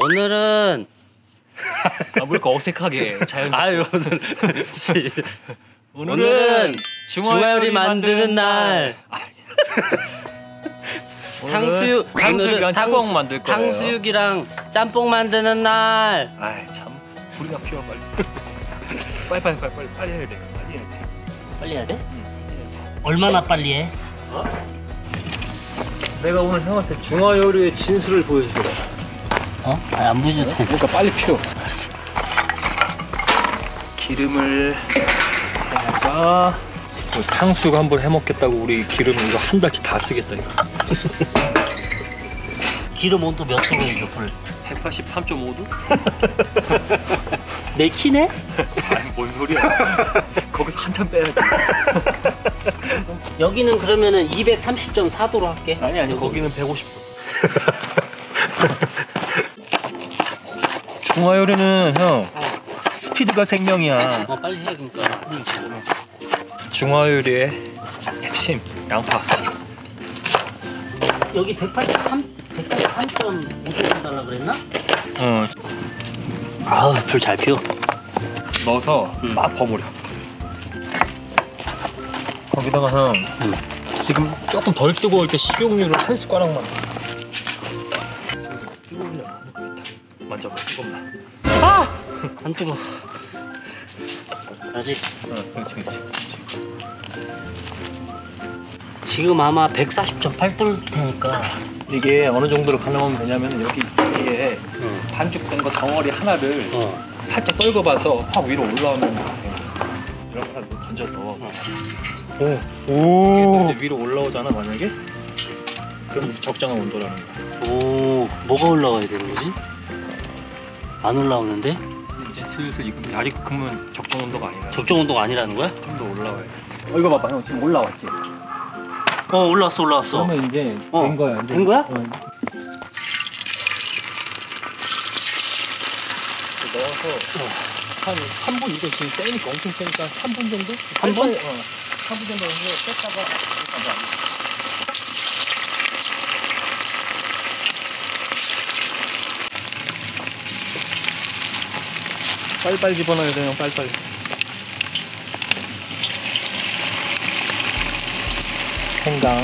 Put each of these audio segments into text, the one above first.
오늘은 아, 왜 이렇게 어색하게 자연 아유 오늘 씨. 오늘은 오늘은 중화요리 만드는 날. 탕수육 탕수육이랑 오늘은 짬뽕 탕수- 만들 거예요. 탕수육이랑 짬뽕 만드는 날. 아이 참 불이 나 피워 빨리. 빨리 빨리 빨리 빨리 빨리 해야 돼. 빨리 해야 돼. 빨리 해야 돼? 얼마나 빨리 해? 내가 오늘 형한테 중화 요리의 진수를 보여주겠어. 어? 아, 안 보여줘도 돼. 그러니까 빨리 피워. 기름을 해서 뭐 탕수육 한 번 해먹겠다고 우리 기름 이거 한 달치 다 쓰겠다 이거. 기름 온도 몇 해줘 불? 183.5도? 내 키네? 아니 뭔 소리야? 거기서 한참 빼야지. 여기는 그러면은 230.4도로 할게. 아니 아니 거기는 150도. 중화 요리는 형 스피드가 생명이야. 어 빨리 해 그러니까. 중화 요리의 핵심 양파. 여기 183 183.5도 달라 그랬나? 어 아우 불 잘 피워. 넣어서 음. 막 버무려. 거기다가 형 음. 지금 조금 덜 뜨거울 때 식용유를 한 숟가락만. 뜨거우냐? 만져봐 뜨겁나? 안 뜨거. 아직 어 그렇지 그렇지. 지금 아마 140.8도일 테니까. 이게 어느 정도로 가능하면 되냐면 여기 이게 응. 반죽된 거 덩어리 하나를 어. 살짝 떨궈봐서 확 위로 올라오면 돼. 이렇게 던져 넣어. 오. 오. 이제 위로 올라오잖아 만약에. 그럼 이제 적정한 온도라는 거야. 오 뭐가 올라와야 되는 거지? 안 올라오는데? 이제 슬슬 익으면 아직 그러면 적정 온도가 아니라 적정 온도가 아니라는 거야? 좀 더 올라와야 돼. 어 이거 봐봐 형 지금 올라왔지. 어 올라왔어 올라왔어. 그러면 이제 어, 된 거야. 이제. 된 거야? 어. 넣어서 한 3분 이거 지금 세니까 엄청 세니까 3분 정도? 3분? 어. 3분 정도 해서 뺐다가 빨리빨리 집어넣어야 돼요 빨리빨리 생강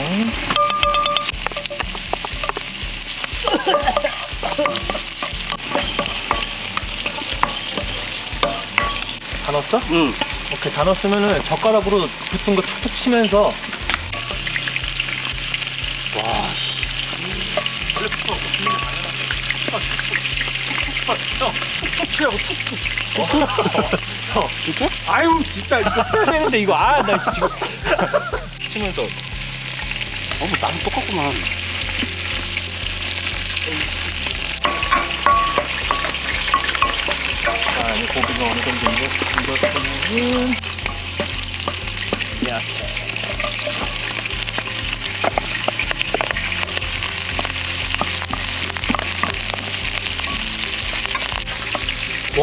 다 넣었어? 응. 오케이 다 넣었으면은 젓가락으로 붙은 거 툭툭 치면서 와 씨. 툭툭 치라고 툭툭 어, 이렇게? 아유 진짜 이거 되는데 이거 아 나 지금 치면서 어머 나도 똑같구만. 자 이제 고기가 어느 정도 익었, 익었으면은 야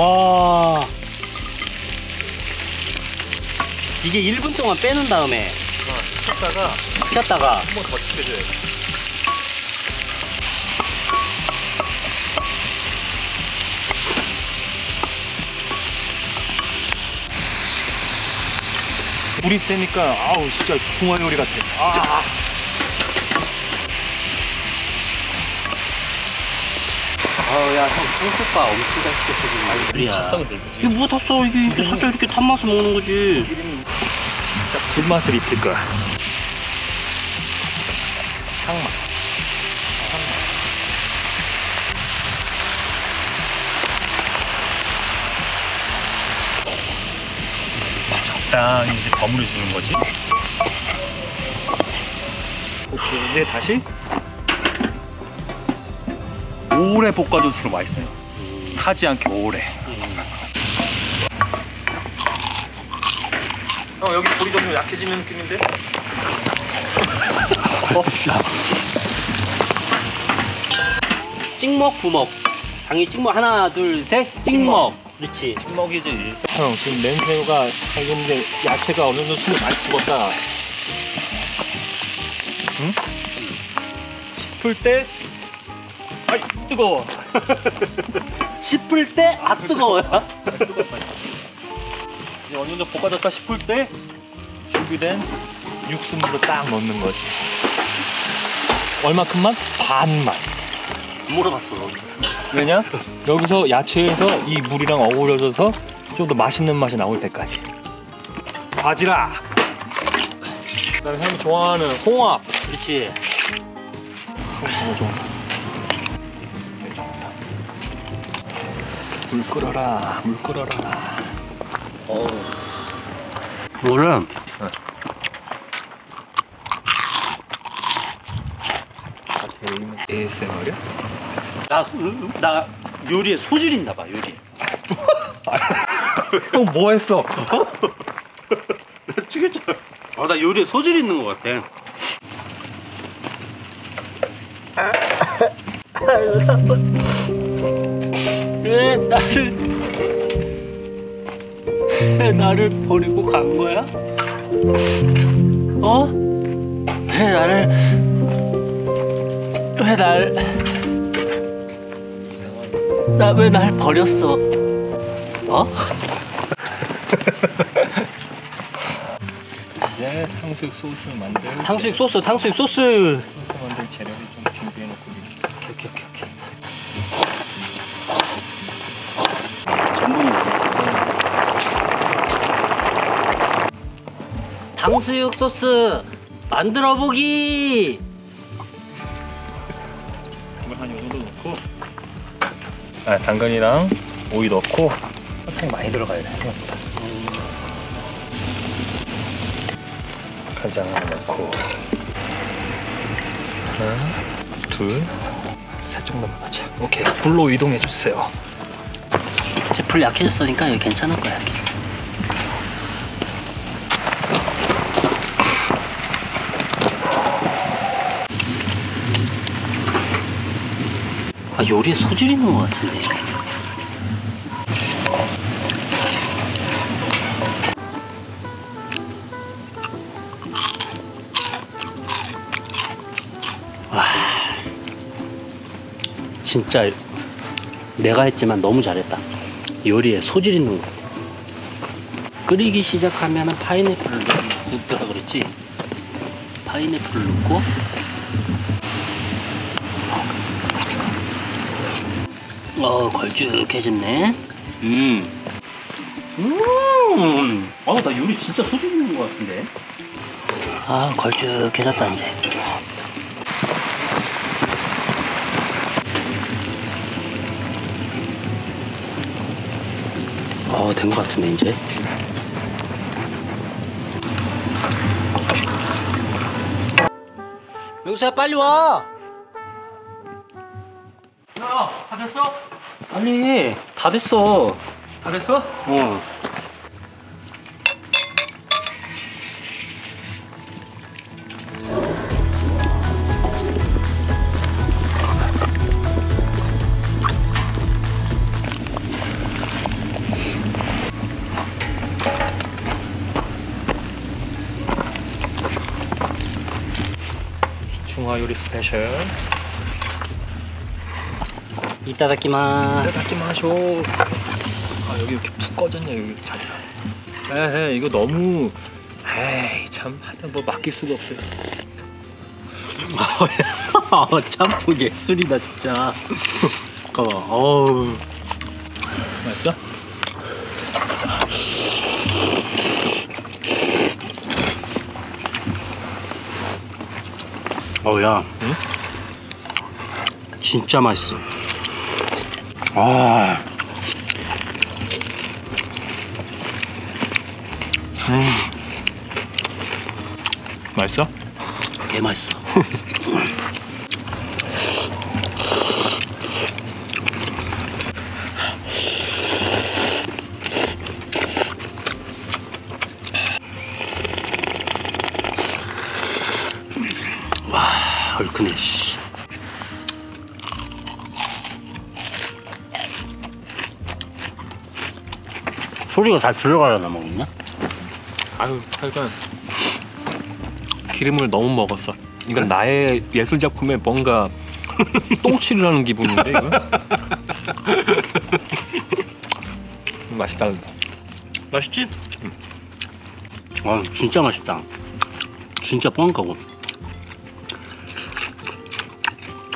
와. 이게 1분 동안 빼는 다음에 쳤다가 식혔다가 한 번더 돼. 불이 세니까 아우 진짜 중화 요리 같아 아 아우 야형 청국밥 엄청 잘 시켰어 지금. 야. 탔어 근데 이게 뭐 탔어 이게 이렇게 살짝 이렇게 탄 맛을 먹는 거지. 진짜 불맛을 입힐 거야. 향맛 적당히 이제 버무려 주는 거지? 오케이. 이제 다시 오래 볶아줄수록 맛있어요 타지 않게 오래 형 여기 불이 좀 약해지는 느낌인데? 찍먹 부먹. 당연히 찍먹 하나 둘셋 찍먹. 그렇지. 먹이지. 형 지금 냄새가 살겠는데 야채가 어느 정도 숨이 많이 죽었다. 응? 싶을 때, 뜨거워. 씹을 때 아 뜨거워요. 이제 어느 정도 볶아졌다 싶을 때 준비된 육수물로 딱 넣는 거지. 얼마큼만? 반만. 물어봤어. 왜냐? 여기서 야채에서 이 물이랑 어우러져서 좀 더 맛있는 맛이 나올 때까지. 바지락. 그다음에 형이 좋아하는 홍합. 그렇지. 어, 좀. 물 끓어라, 물 끓어라. 물은 ASMR이야? 나, 수- 나 요리에 소질 있나 봐 요리. 형뭐 했어? 어, 나 요리에 소질 있는 것 같아. 왜 나를 왜 나를 버리고 간 거야? 어? 왜 나를 왜 날 나 왜 날 버렸어? 어? 이제 탕수육 소스 만들 탕수육 소스, 탕수육 소스. 소스 만들 재료를 좀 준비해 놓고 오케이 오케이 오케이 탕수육 소스 만들어 보기. 한이 정도 넣고. 아 당근이랑 오이 넣고. 설탕 많이 들어가야 돼 생각보다. 간장 하나 넣고. 하나 둘셋 정도만 넣자. 오케이. 불로 이동해 주세요. 이제 불 약해졌으니까 여기 괜찮을 거야 여기. 아 요리에 소질 있는 것 같은데. 와, 진짜 내가 했지만 너무 잘했다. 요리에 소질 있는 거. 끓이기 시작하면 파인애플을 넣- 넣더라 그랬지? 파인애플을 넣고 어 걸쭉해졌네. 음. 음. 어, 나 요리 진짜 소질 있는 것 같은데. 아, 걸쭉해졌다 이제. 어, 된 것 같은데 이제. 명수야 빨리 와. 됐어? 빨리 다 됐어. 다 됐어? 어. 중화 요리 스페셜 いただきます. 마셔 아 여기 이렇게 푹 꺼졌냐 여기 자리가 에이 이거 너무 에이 참 하여튼 뭐 맡길 수가 없어요 어, 짬뽕 예술이다 진짜. 잠깐만. 어우. 맛있어? 어야. 응? 진짜 맛있어. 아. 맛있어? 개 맛있어. 소리가 잘 들어가려나 먹냐? 아유 하여간 기름을 너무 먹었어 이건 나의 예술 작품에 뭔가 똥칠을 하는 기분인데 이거? 맛있다. 맛있지? 아 진짜 맛있다. 진짜 뻥 가고.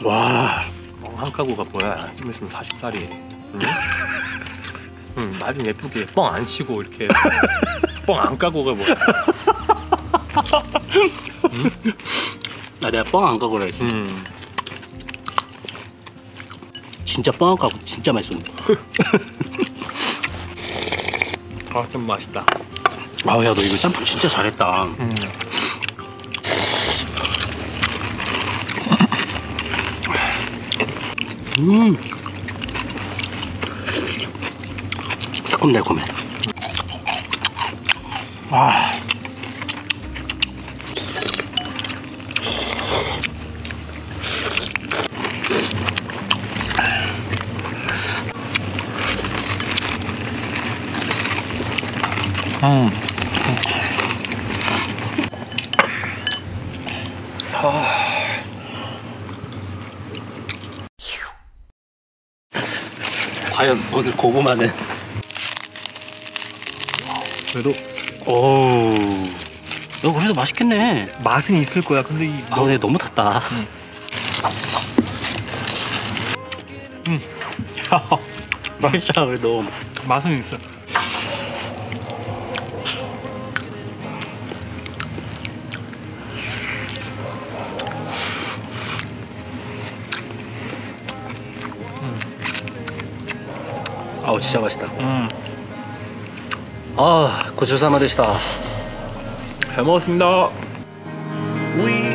와. 어, 한 가구가 뭐야? 좀 있으면 40살이. 응? 응, 말좀 예쁘게 뻥 안 치고 이렇게 뻥 안 까고가 뭐야? 나 내가 뻥안 가고 그랬지. 음. 진짜 뻥 가고 진짜 맛있어. 아, 좀 맛있다. 아야 너 이거 짬뽕 진짜 잘했다. 음. 음. 새콤달콤해. 아. 음. 과연 오늘 고구마는 그래도 어우. 너 그래도 맛있겠네. 맛은 있을 거야. 근데 이 아, 근데 너무 탔다. 음. 맛있잖아, 그래도. 맛은 있어. 아우, 진짜 맛있다. 음. 아, 고추사마 되시다. 잘 먹었습니다. We are